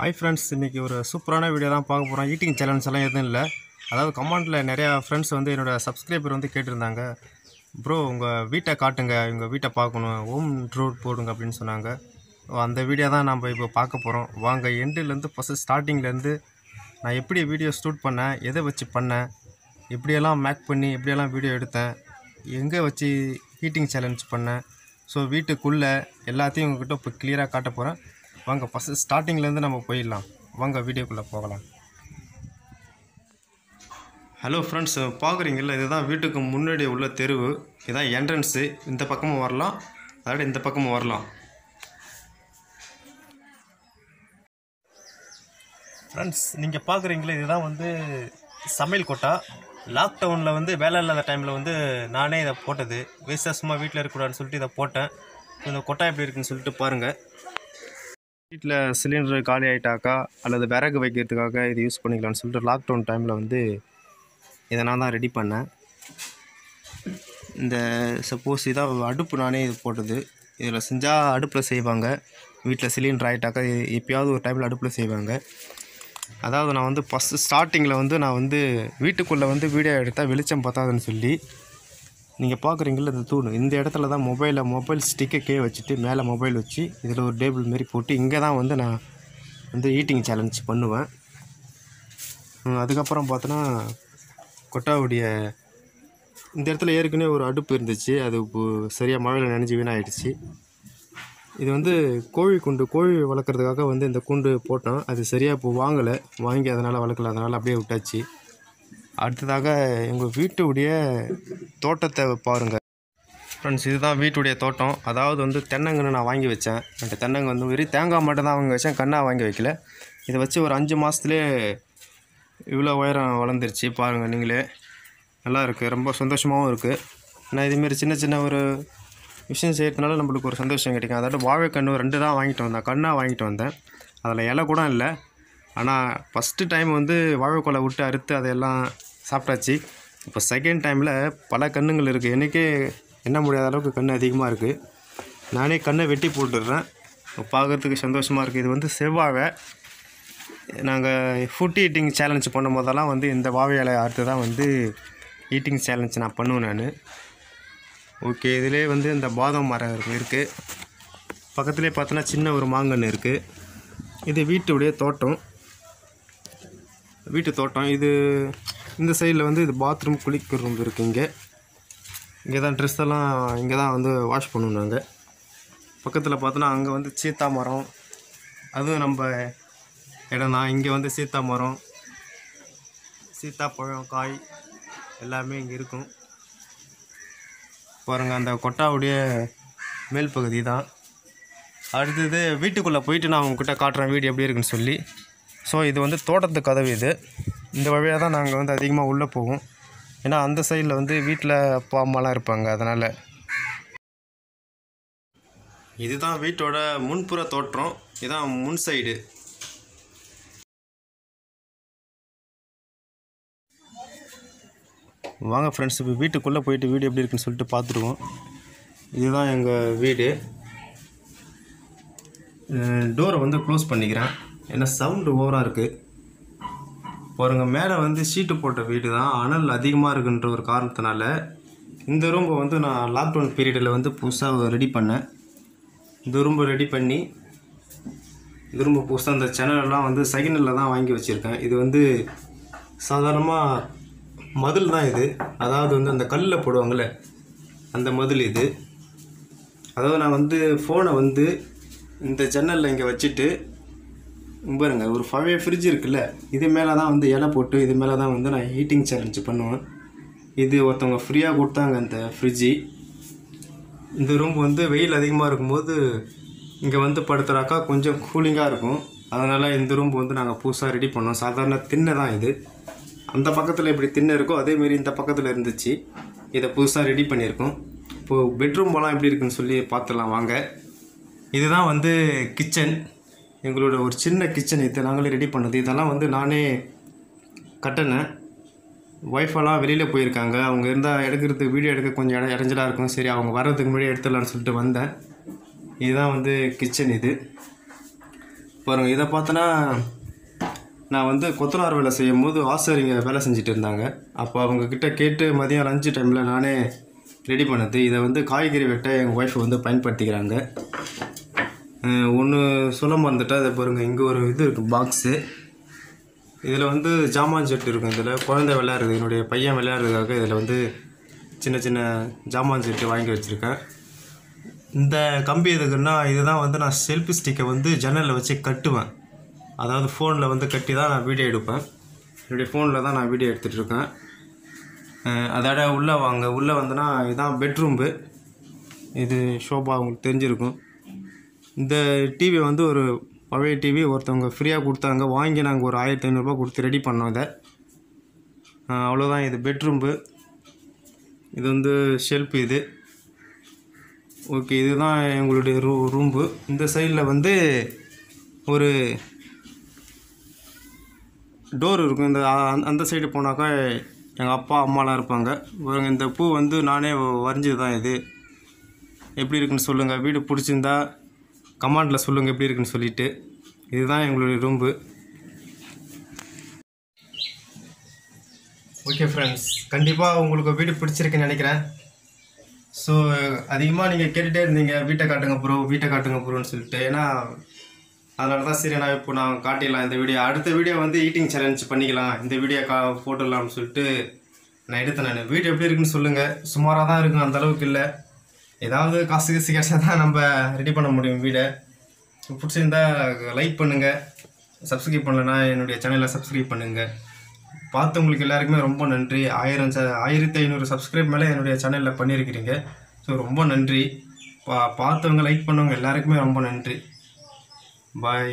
Hi friends இன்றைக்கி ஒரு சூப்பரான வீடியோ தான் பார்க்க போகிறோம் ஈட்டிங் சேலன்ஸ் எல்லாம் எதுவும் இல்லை. அதாவது கமெண்ட்டில் நிறையா ஃப்ரெண்ட்ஸ் வந்து என்னோடய சப்ஸ்கிரைபர் வந்து கேட்டிருந்தாங்க. ப்ரோ உங்கள் வீட்டை காட்டுங்க உங்கள் வீட்டை பார்க்கணும் ஹோம் ரோட் போடுங்க அப்படின்னு சொன்னாங்க. அந்த வீடியோ தான் நம்ம இப்போ பார்க்க போகிறோம் வாங்க எண்டுலேருந்து ஃபஸ்ட்டு ஸ்டார்டிங்லேருந்து நான் எப்படி வீடியோ ஷூட் பண்ணேன் எதை வச்சு பண்ணேன் எப்படியெல்லாம் மேக் பண்ணி எப்படியெல்லாம் வீடியோ எடுத்தேன் எங்கே வச்சு ஹீட்டிங் சேலஞ்ச் பண்ணேன். ஸோ வீட்டுக்குள்ளே எல்லாத்தையும் உங்ககிட்ட இப்போ கிளியராக காட்ட போகிறேன் வாங்க ஃபஸ்ட்டு ஸ்டார்டிங்லேருந்து நம்ம போயிடலாம். வாங்க வீடியோக்குள்ளே போகலாம். ஹலோ ஃப்ரெண்ட்ஸ் பார்க்குறீங்கல்ல இதுதான் வீட்டுக்கு முன்னாடி உள்ள தெருவு. இதுதான் என்ட்ரன்ஸு இந்த பக்கமும் வரலாம். அதோட இந்த பக்கமும் வரலாம். ஃப்ரெண்ட்ஸ் நீங்கள் பார்க்குறீங்களே இதுதான் வந்து சமையல் கொட்டா. லாக்டவுனில் வந்து வேலை இல்லாத டைமில் வந்து நானே இதை போட்டது. வேஸ்ட்டாக சும்மா வீட்டில் இருக்கக்கூடாதுன்னு சொல்லிட்டு இதை போட்டேன். இந்த கொட்டா எப்படி இருக்குன்னு சொல்லிட்டு பாருங்கள் வீட்டில் சிலிண்டர் காலி ஆகிட்டாக்கா அல்லது விறகு வைக்கிறதுக்காக இது யூஸ் பண்ணிக்கலாம்னு சொல்லிட்டு லாக்டவுன் டைமில் வந்து இதை நான் தான் ரெடி பண்ணேன். இந்த சப்போஸ் இதான் அடுப்பு நானே இது போட்டது இதில் செஞ்சால் அடுப்பில் செய்வாங்க. வீட்டில் சிலிண்டர் ஆகிட்டாக்கா எப்பயாவது ஒரு டைமில் அடுப்பில் செய்வாங்க. அதாவது நான் வந்து ஃபஸ்ட்டு ஸ்டார்டிங்கில் வந்து நான் வந்து வீட்டுக்குள்ளே வந்து வீடியோ எடுத்தால் வெளிச்சம் பத்தாதுன்னு சொல்லி நீங்கள் பார்க்குறீங்களா இந்த தூண். இந்த இடத்துல தான் மொபைலை மொபைல் ஸ்டிக்கை கே வச்சுட்டு மேலே மொபைல் வச்சு இதில் ஒரு டேபிள் மாரி போட்டு இங்கே தான் வந்து நான் வந்து ஈட்டிங் சேலஞ்ச் பண்ணுவேன். அதுக்கப்புறம் பார்த்தோன்னா கொட்டாவுடைய இந்த இடத்துல ஏற்கனவே ஒரு அடுப்பு இருந்துச்சு. அது இப்போ சரியாக மழையில் நினைஞ்சு வீணாயிடுச்சு. இது வந்து கோழி குண்டு கோழி வளர்க்குறதுக்காக வந்து இந்த குண்டு போட்டோம். அது சரியாக இப்போ வாங்கலை. வாங்கி அதனால் வளர்க்கல. அதனால் அப்படியே விட்டாச்சு. அடுத்ததாக எங்கள் வீட்டுடைய தோட்டத்தை பாருங்கள் ஃப்ரெண்ட்ஸ் இதுதான் வீட்டுடைய தோட்டம். அதாவது வந்து தென்னங்கன்று நான் வாங்கி வச்சேன். அந்த தென்னங்க வந்து வெறும் தேங்காய் மட்டும் தான் வாங்கி வச்சேன். கண்ணாக வாங்கி வைக்கல. இதை வச்சு ஒரு அஞ்சு மாதத்துலேயே இவ்வளோ உயரம் வளர்ந்துருச்சு. பாருங்கள் நீங்களே. நல்லா இருக்குது ரொம்ப சந்தோஷமாகவும் இருக்குது நான் இதுமாரி சின்ன சின்ன ஒரு விஷயம் செய்கிறதுனால நம்மளுக்கு ஒரு சந்தோஷம் கிடைக்கும். அதாவது வாழைக்கன்று ரெண்டு தான் வாங்கிட்டு வந்தேன். கண்ணாக வாங்கிட்டு வந்தேன். அதில் இலை கூட இல்லை. ஆனால் ஃபஸ்ட்டு டைம் வந்து வாழைக்கொலை விட்டு அறுத்து அதையெல்லாம் சாப்பிட்டாச்சு. இப்போ செகண்ட் டைமில் பல கண்ணுங்கள் இருக்குது எனக்கே எண்ண முடியாத அளவுக்கு கண் அதிகமாக இருக்குது நானே கண்ணை வெட்டி போட்டுடுறேன். பார்க்குறதுக்கு சந்தோஷமாக இருக்குது இது வந்து செவ்வாவை நாங்கள் ஃபுட் ஈட்டிங் சேலஞ்ச் பண்ணும் போதெல்லாம் வந்து இந்த வாழை அடுத்து தான் வந்து ஈட்டிங் சேலஞ்ச் நான் பண்ணுவேன் நான். ஓகே இதிலே வந்து இந்த பாதாம் மரம் இருக்குது பக்கத்துலேயே பார்த்தோன்னா சின்ன ஒரு மாங்கன்று இருக்குது இது வீட்டுடைய தோட்டம். வீட்டு தோட்டம். இது இந்த சைடில் வந்து இது பாத்ரூம் குளிக்கிற ரூம் இருக்குது இங்கே. இங்கே தான் ட்ரெஸ் எல்லாம் இங்கே தான் வந்து வாஷ் பண்ணுவோம் நாங்கள் பக்கத்தில் பார்த்தோன்னா அங்கே வந்து சீத்தா மரம் அதுவும் நம்ம இடம் தான். இங்கே வந்து சீத்தா மரம் சீத்தாப்பழம் காய் எல்லாமே இங்கே இருக்கும். பாருங்கள் அந்த கொட்டாவுடைய மேல் பகுதி தான். அடுத்தது வீட்டுக்குள்ளே போயிட்டு நான் உங்ககிட்ட காட்டுறேன் வீடு எப்படி இருக்குன்னு சொல்லி. ஸோ இது வந்து தோட்டத்து கதவு இது. இந்த வழியாக தான் நாங்கள் வந்து அதிகமாக உள்ளே போவோம். ஏன்னா அந்த சைடில் வந்து வீட்டில் அப்பா அம்மாலாம் இருப்பாங்க. அதனால் இதுதான் வீட்டோட முன்புற தோற்றம். இதுதான் முன் சைடு. வாங்க ஃப்ரெண்ட்ஸ் இப்போ வீட்டுக்குள்ளே போயிட்டு வீடு எப்படி இருக்குன்னு சொல்லிட்டு பார்த்துருவோம் இதுதான் எங்கள் வீடு. டோரை வந்து க்ளோஸ் பண்ணிக்கிறேன். ஏன்னா சவுண்டு ஓவராக இருக்குது பாருங்க மேலே வந்து சீட்டு போட்ட வீடு தான் அனல் அதிகமாக இருக்குன்ற ஒரு காரணத்தினால இந்த ரூம்பை வந்து நான் லாக்டவுன் பீரியடில் வந்து புதுசாக ரெடி பண்ணேன். இந்த ரூம்பை ரெடி பண்ணி இந்த ரூம்பை புதுசாக அந்த சேனலெல்லாம் வந்து செகண்டில் தான் வாங்கி வச்சுருக்கேன். இது வந்து சாதாரணமாக மதில் தான் இது. அதாவது வந்து அந்த கல்லில் போடுவாங்கள்ல அந்த மதில் இது. அதாவது நான் வந்து ஃபோனை வந்து இந்த ஜன்னலில் இங்கே வச்சுட்டு பாருங்க ஒரு பழைய ஃப்ரிட்ஜ் இருக்குல்ல இது மேலே தான் வந்து இலை போட்டு இது மேலே தான் வந்து நான் ஹீட்டிங் சேலஞ்ச் பண்ணுவேன். இது ஒருத்தவங்க ஃப்ரீயாக கொடுத்தாங்க அந்த ஃப்ரிட்ஜி இந்த ரூம் வந்து வெயில் அதிகமாக இருக்கும்போது இங்கே வந்து படுத்துறாக்கா கொஞ்சம் கூலிங்காக இருக்கும். அதனால் இந்த ரூம் வந்து நாங்கள் புதுசாக ரெடி பண்ணோம். சாதாரண திண்ணை தான் இது. அந்த பக்கத்தில் எப்படி திண்ணை இருக்கோ அதேமாரி இந்த பக்கத்தில் இருந்துச்சு. இதை புதுசாக ரெடி பண்ணியிருக்கோம். இப்போது பெட்ரூம் போலாம் எப்படி இருக்குன்னு சொல்லி பார்த்துடலாம் வாங்க. இதுதான் வந்து கிச்சன் எங்களோட ஒரு சின்ன கிச்சன் இது நாங்களே ரெடி பண்ணது. இதெல்லாம் வந்து நானே கட்டினேன். ஒய்ஃபெல்லாம் வெளியில் போயிருக்காங்க. அவங்க இருந்தால் எடுக்கிறதுக்கு வீடியோ எடுக்க கொஞ்சம் இடம் இறஞ்சலாக இருக்கும். சரி அவங்க வர்றதுக்கு முன்னாடி எடுத்துடலான்னு சொல்லிட்டு வந்தேன். இதுதான் வந்து கிச்சன் இது. பாருங்கள் இதை பார்த்தோன்னா நான் வந்து கொத்தனார் வேலை செய்யும் போது ஆசாரிங்க வேலை செஞ்சுட்டு இருந்தாங்க. அப்போ அவங்கக்கிட்ட கேட்டு மதியம் லஞ்சு டைமில் நானே ரெடி பண்ணது. இதை வந்து காய்கறி வெட்ட எங்கள் ஒய்ஃப் வந்து பயன்படுத்திக்கிறாங்க. ஒன்று சொல்ல மறந்துட்டா இதை பாருங்கள் இங்கே ஒரு இது இருக்குது பாக்ஸு இதில் வந்து ஜாமான் செட்டு இருக்கும் இதில். குழந்தை விளையாடுறது என்னுடைய பையன் விளையாடுறதுக்காக இதில் வந்து சின்ன சின்ன ஜாமான் செட்டு வாங்கி வச்சுருக்கேன். இந்த கம்பி எதுக்குன்னா இதுதான் வந்து நான் செல்ஃபி ஸ்டிக்கை வந்து ஜன்னலில் வச்சு கட்டுவேன். அதாவது ஃபோனில் வந்து கட்டி தான் நான் வீடியோ எடுப்பேன். என்னுடைய ஃபோனில் தான் நான் வீடியோ எடுத்துகிட்டு இருக்கேன். அதோட உள்ளே வாங்க உள்ளே வந்தனா இதுதான் பெட்ரூம்பு இது ஷோபா உங்களுக்கு தெரிஞ்சிருக்கும். இந்த டிவி வந்து ஒரு பழைய டிவி ஒருத்தவங்க ஃப்ரீயாக கொடுத்தாங்க வாங்கி நாங்கள் ஒரு ஆயிரத்தி ஐநூறுரூபா கொடுத்து ரெடி பண்ணோம் இதை. அவ்வளோதான் இது பெட்ரூம்பு இது வந்து ஷெல்ஃப் இது. ஓகே இதுதான் எங்களுடைய ரூ ரூம்பு இந்த சைடில் வந்து ஒரு டோர் இருக்கும். இந்த அந்த சைடு போனாக்கா எங்கள் அப்பா அம்மாலாம் இருப்பாங்க. பாருங்க இந்த பூ வந்து நானே வரைஞ்சது தான் இது. எப்படி இருக்குன்னு சொல்லுங்கள் வீடு பிடிச்சிருந்தா கமாண்டில் சொல்லுங்கள் எப்படி இருக்குன்னு சொல்லிட்டு. இதுதான் எங்களுடைய ரூம்பு ஓகே ஃப்ரெண்ட்ஸ் கண்டிப்பாக உங்களுக்கு வீடு பிடிச்சிருக்குன்னு நினைக்கிறேன். ஸோ அதிகமாக நீங்கள் கேட்டுகிட்டே இருந்தீங்க வீட்டை காட்டுங்க ப்ரோ வீட்டை காட்டுங்க ப்ரோன்னு சொல்லிட்டு. ஏன்னா அதனால தான் சரி நான் இப்போ நான் காட்டிடலாம் இந்த வீடியோ அடுத்த வீடியோ வந்து ஈட்டிங் சேலஞ்ச் பண்ணிக்கலாம். இந்த வீடியோ கா போட்டுடலாம்னு சொல்லிட்டு நான் எடுத்தேன் நான். வீடியோ எப்படி இருக்குன்னு சொல்லுங்கள் சுமாராக தான் இருக்கும் அந்தளவுக்கு இல்லை. ஏதாவது காசு காசு கிடைச்சா தான் நம்ம ரெடி பண்ண முடியும் வீடை. பிடிச்சிருந்தா லைக் பண்ணுங்கள் சப்ஸ்கிரைப் பண்ணலன்னா என்னுடைய சேனலை சப்ஸ்கிரைப் பண்ணுங்கள் பார்த்தவங்களுக்கு எல்லாருக்குமே ரொம்ப நன்றி. ஆயிரம் ச ஆயிரத்தி ஐநூறு சப்ஸ்கிரைப் மேலே என்னுடைய சேனலில் பண்ணியிருக்கிறீங்க ஸோ ரொம்ப நன்றி. பா பார்த்தவங்க லைக் பண்ணவங்க எல்லாருக்குமே ரொம்ப நன்றி. பாய்